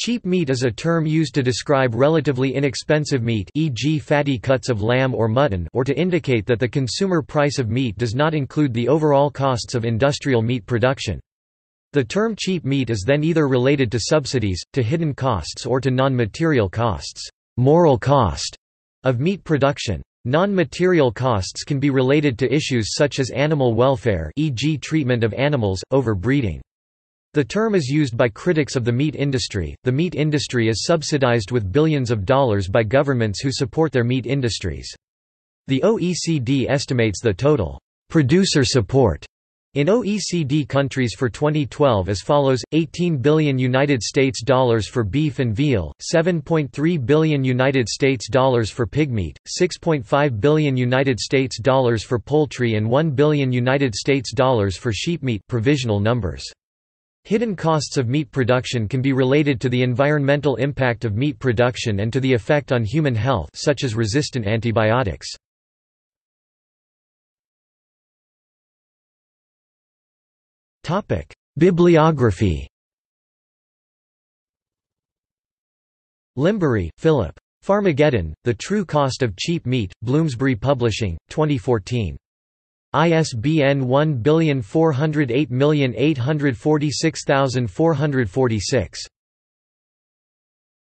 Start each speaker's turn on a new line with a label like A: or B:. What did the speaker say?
A: Cheap meat is a term used to describe relatively inexpensive meat e.g. fatty cuts of lamb or mutton or to indicate that the consumer price of meat does not include the overall costs of industrial meat production. The term cheap meat is then either related to subsidies, to hidden costs or to non-material costs moral cost of meat production. Non-material costs can be related to issues such as animal welfare e.g. treatment of animals, overbreeding. The term is used by critics of the meat industry. The meat industry is subsidized with billions of dollars by governments who support their meat industries. The OECD estimates the total producer support in OECD countries for 2012 as follows: 18 billion United States dollars for beef and veal, 7.3 billion United States dollars for pig meat, 6.5 billion United States dollars for poultry and 1 billion United States dollars for sheep meat provisional numbers. Hidden costs of meat production can be related to the environmental impact of meat production and to the effect on human health such as resistant antibiotics. Bibliography Lymbery, Philip. Farmageddon, The True Cost of Cheap Meat, Bloomsbury Publishing, 2014. ISBN 140884644646.